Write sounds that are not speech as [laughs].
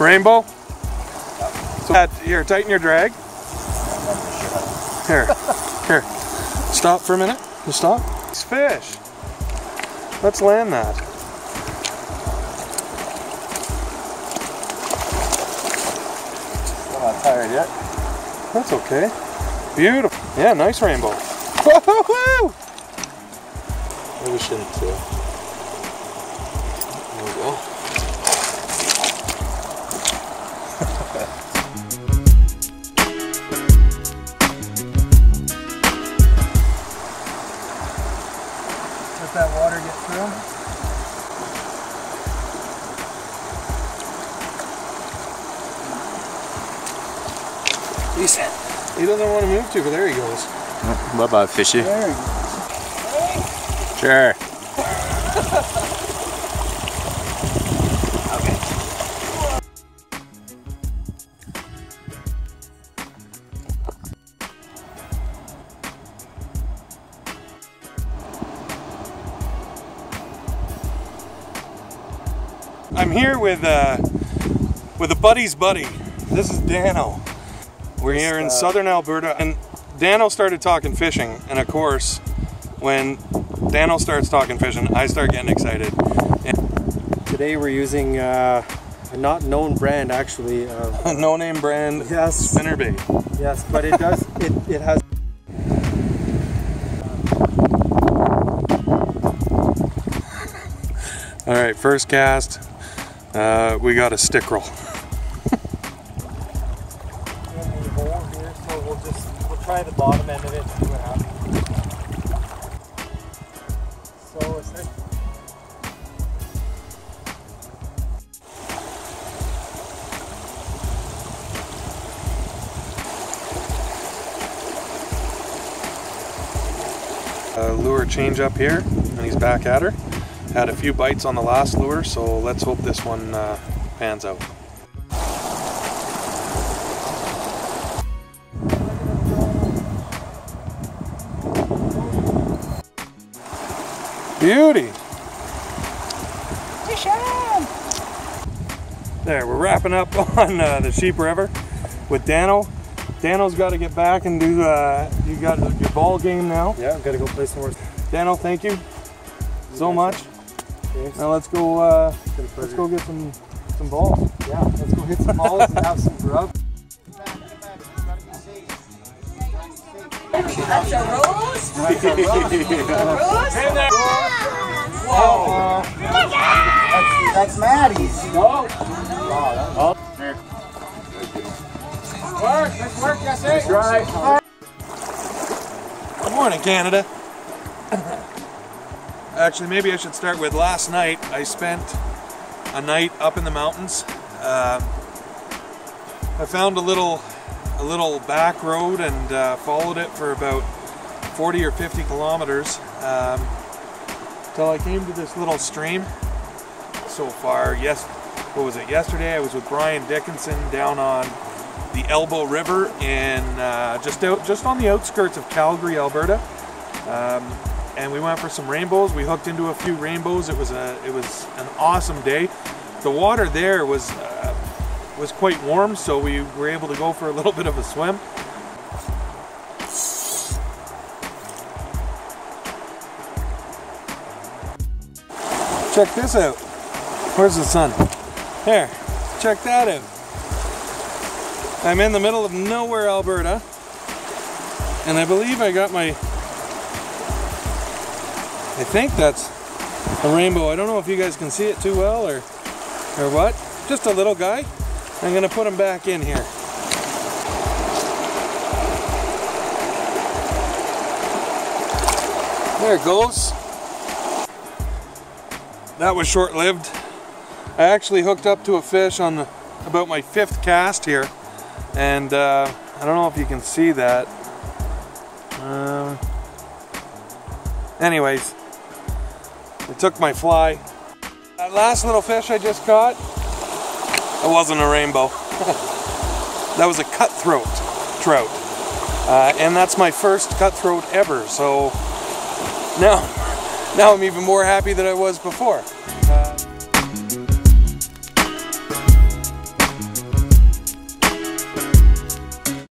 Rainbow? So, uh, here, tighten your drag. Here, here. Stop for a minute. Just stop. It's fish. Let's land that. I'm not tired yet. That's okay. Beautiful. Yeah, nice rainbow. [laughs] Woohoo! Maybe we shouldn't. Uh, there we go. He's, he doesn't want to move too, but there he goes. Bye bye, fishy. There you go. Sure. [laughs] I'm here with uh, with a buddy's buddy. This is Dano. We're here in uh, southern Alberta, and Dano started talking fishing, and of course, when Dano starts talking fishing, I start getting excited. And Today we're using uh, a not known brand actually. Of, [laughs] A no-name brand yes, spinnerbait. yes, but it does. [laughs] It, it has. All right, first cast. Uh, we got a stick here, so we'll just we'll try the bottom end of it and see what happens. So Uh, lure change up here, and he's back at her. Had a few bites on the last lure, so let's hope this one uh, pans out. Beauty! There, we're wrapping up [laughs] on uh, the Sheep River with Dano. Dano's got to get back and do uh, you got your ball game now. yeah, gotta go play some more. Dano, thank you so much. Thanks. Now let's go. Uh, let's go get some some balls. Yeah, let's go hit some balls and have some grub. That's a rose? [laughs] Rose? That's, that's Maddie's. No. Work, let's work, that's it. Right. Good morning, Canada. [laughs] Actually, maybe I should start with last night. I spent a night up in the mountains. Um I found a little a little back road and uh, followed it for about 40 or 50 kilometers um, till I came to this little stream. So far, yes, what was it? Yesterday, I was with Brian Dickinson down on the Elbow River in uh, just out, just on the outskirts of Calgary, Alberta. Um, and we went for some rainbows. We hooked into a few rainbows. It was a it was an awesome day. The water there was uh, was quite warm, so we were able to go for a [laughs] little bit of a swim. Check this out. Where's the sun? Here, check that out. I'm in the middle of nowhere, Alberta, and I believe I got my. I think that's a rainbow. I don't know if you guys can see it too well or or what. Just a little guy. I'm gonna put him back in here. There it goes. That was short-lived. I actually hooked up to a fish on the, about my fifth cast here, and uh, I don't know if you can see that. Um, anyways, it took my fly. That last little fish I just caught, it wasn't a rainbow. [laughs] that was a cutthroat trout. Uh, and that's my first cutthroat ever, so now, [laughs] now I'm even more happy than I was before.